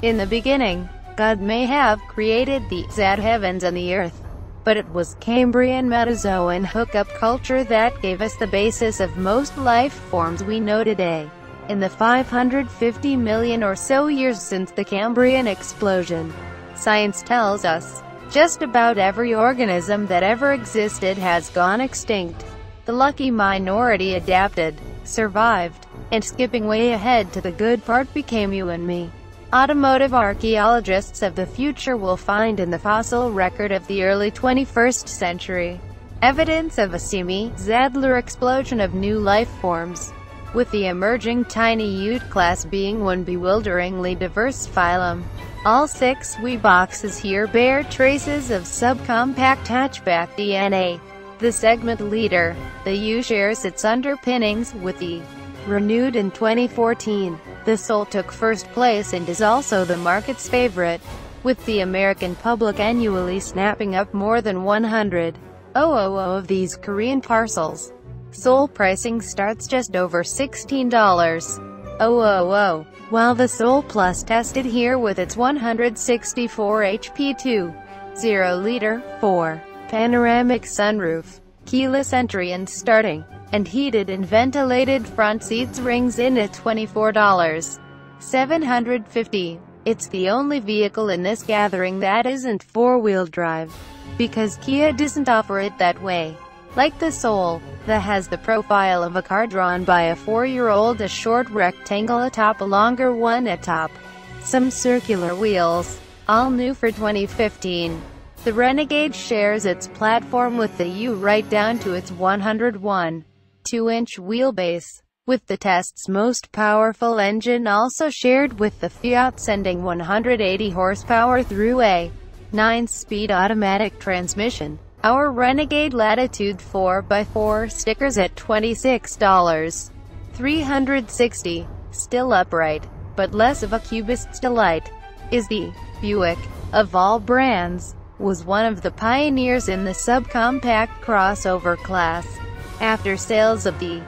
In the beginning, God may have created the sad heavens and the earth. But it was Cambrian Metazoan hookup culture that gave us the basis of most life forms we know today. In the 550 million or so years since the Cambrian explosion, science tells us, just about every organism that ever existed has gone extinct. The lucky minority adapted, survived, and skipping way ahead to the good part became you and me. Automotive archaeologists of the future will find in the fossil record of the early 21st century evidence of a semi-Zadler explosion of new life forms, with the emerging tiny Ute class being one bewilderingly diverse phylum. All six Wee boxes here bear traces of subcompact hatchback DNA. The segment leader, the U shares its underpinnings with the renewed in 2014. The Soul took first place and is also the market's favorite, with the American public annually snapping up more than 100 000 of these Korean parcels. Soul pricing starts just over $16. 000, while the Soul Plus tested here with its 164 HP 2.0-liter 4 panoramic sunroof, keyless entry and starting and heated and ventilated front seats rings in at $24. 750. It's the only vehicle in this gathering that isn't four-wheel drive. Because Kia doesn't offer it that way. Like the Soul, that has the profile of a car drawn by a four-year-old a short rectangle atop a longer one atop. Some circular wheels. All new for 2015. The Renegade shares its platform with the U right down to its 101. 2-inch wheelbase, with the test's most powerful engine also shared with the Fiat sending 180 horsepower through a 9-speed automatic transmission. Our Renegade Latitude 4x4 stickers at $26. 360. Still upright, but less of a cubist's delight, is the Buick, of all brands, was one of the pioneers in the subcompact crossover class. After sales of the